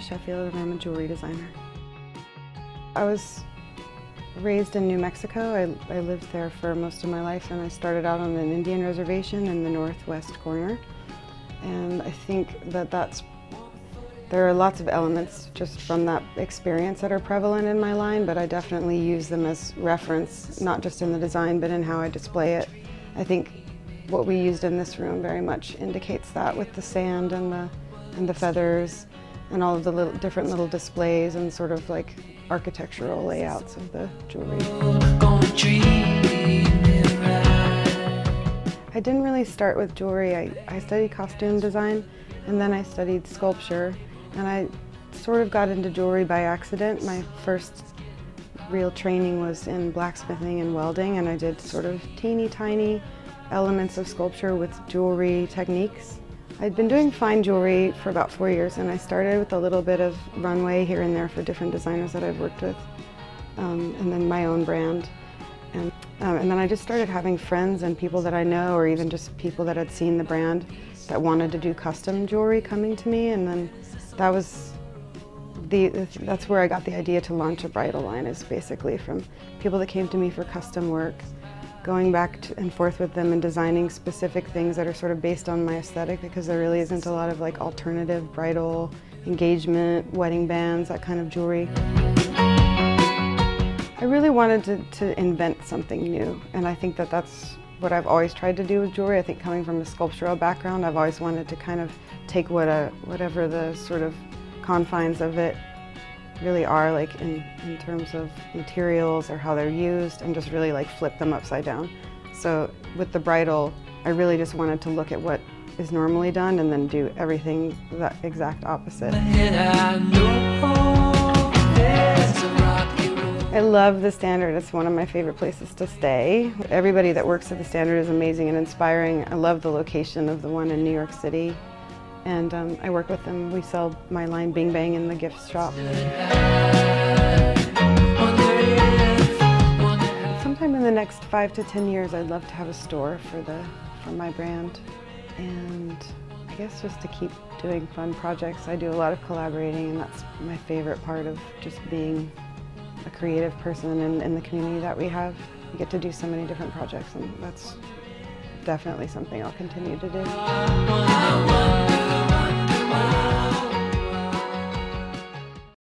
Sheffield and I'm a jewelry designer. I was raised in New Mexico. I, I, lived there for most of my life and I started out on an Indian reservation in the northwest corner. And I think that that's, there are lots of elements just from that experience that are prevalent in my line, but I definitely use them as reference, not just in the design, but in how I display it. I think what we used in this room very much indicates that with the sand and the, and the feathers and all of the little, different little displays and sort of like architectural layouts of the jewelry. I didn't really start with jewelry. I, I studied costume design and then I studied sculpture and I sort of got into jewelry by accident. My first real training was in blacksmithing and welding and I did sort of teeny tiny elements of sculpture with jewelry techniques. I'd been doing fine jewelry for about four years and I started with a little bit of runway here and there for different designers that I've worked with um, and then my own brand. And, um, and then I just started having friends and people that I know or even just people that had seen the brand that wanted to do custom jewelry coming to me and then that was the, that's where I got the idea to launch a bridal line is basically from people that came to me for custom work going back and forth with them and designing specific things that are sort of based on my aesthetic because there really isn't a lot of like alternative bridal engagement, wedding bands, that kind of jewelry. I really wanted to, to invent something new and I think that that's what I've always tried to do with jewelry. I think coming from a sculptural background, I've always wanted to kind of take what a, whatever the sort of confines of it really are like in, in terms of materials or how they're used and just really like flip them upside down. So with the bridal, I really just wanted to look at what is normally done and then do everything the exact opposite. I love the Standard. It's one of my favorite places to stay. Everybody that works at the Standard is amazing and inspiring. I love the location of the one in New York City and um, I work with them. We sell my line Bing Bang in the gift shop. Sometime in the next five to ten years, I'd love to have a store for the for my brand, and I guess just to keep doing fun projects. I do a lot of collaborating, and that's my favorite part of just being a creative person in, in the community that we have. We get to do so many different projects, and that's definitely something I'll continue to do.